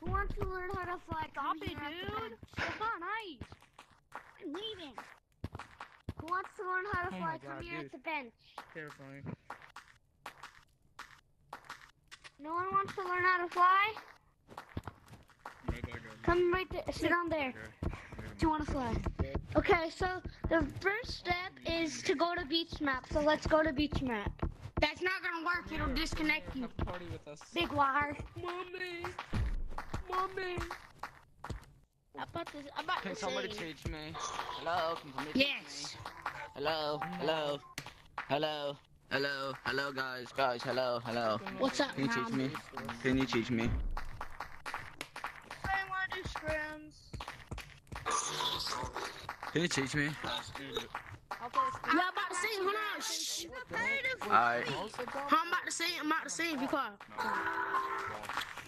Who wants to learn how to fly? Stop Come it, here dude. bench. That's not nice. I'm leaving. Who wants to learn how to Oh fly? Come God, here dude. at the bench. Terrifying. No one wants to learn how to fly? Come right there. Sit down there. Do you want to fly? Okay, so the first step is to go to beach map. So let's go to beach map. That's not gonna work. It'll disconnect you. Have a party with us. Big liar. Mommy! Mommy! I'm about to, I'm about Can to somebody say. teach me? Hello? Can somebody teach Yes. me? Hello? Hello? Hello? Hello? Hello, guys? Guys, hello? Hello? What's up, Can you teach me? Can you teach me? I want to do scrims. Can you teach me? I'll play Yeah, I'm about to say. Hold on. Shh. Alright. I'm about to say. I'm about to say. Be quiet.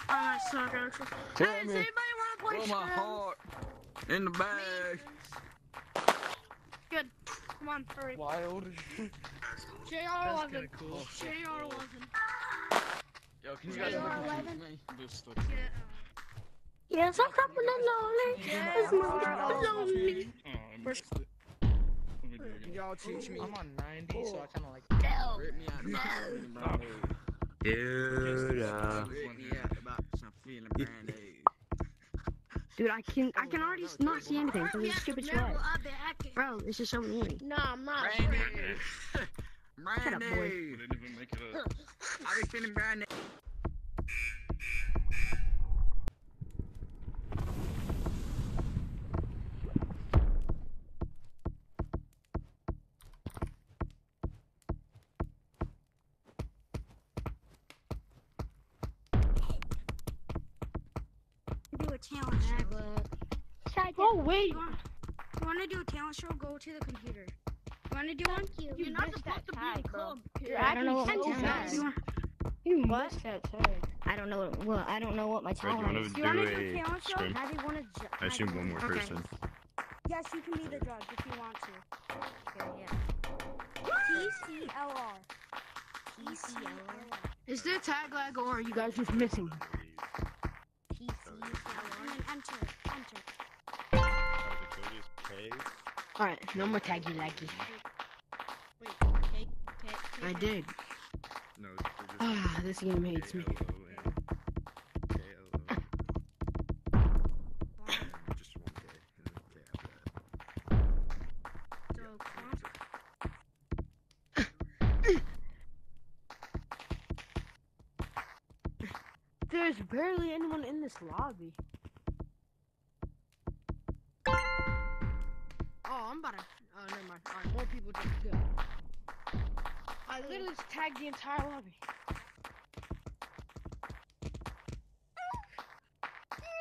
Alright, so Hey, does Tell anybody want to play Put my heart in the bag. Good. Come on, hurry. Wild. JR11. That's kinda cool. JR11. Yo, can you guys guys look teach me? Get, Yes, I'm coming lonely. It's my lonely. Y'all teach me. I'm on 90, so I kind of like. No. Rip me out about feeling brand. Dude, uh, Rip me out about some feeling brand new. Dude, I can I can already s- not see anything because it's stupid sweat. I'll be acting. Bro, this is so annoying. No, I'm not. Brand new. Brand Shut up, boy. new. I be feeling brand new. Talent show. Oh wait, You want, you want to do a talent show? Go to the computer. You want to do one? you're You not supposed to tag, be in bro. club. You're I don't know what so talent bad. is. You want, you What? that tag. I don't know what well, I don't know what my Wait, do talent is. to you want to do do a a talent show? scrim? How do you want to judge? I assume one more Okay. person. Yes, you can be the judge if you want to. Yeah, TCLR. TCLR. Is there tag lag or are you guys just missing? Alright, no more taggy laggy. Wait. I did. No, Ah, this game hates me. Just one K. and then K after that. So, con- There's barely anyone in this lobby. Oh, I'm about to. Oh, never mind. Alright, more people just go. I literally just tagged the entire lobby.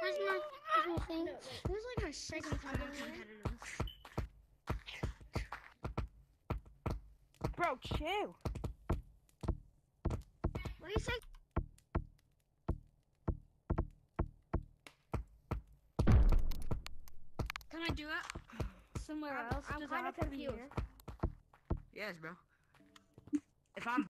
Where's my, where's my thing? This is like my second time on competitive. Bro, chill. What do you say? Can I do it? somewhere I'm, else? I'm kind of confused. Yes, bro. if I'm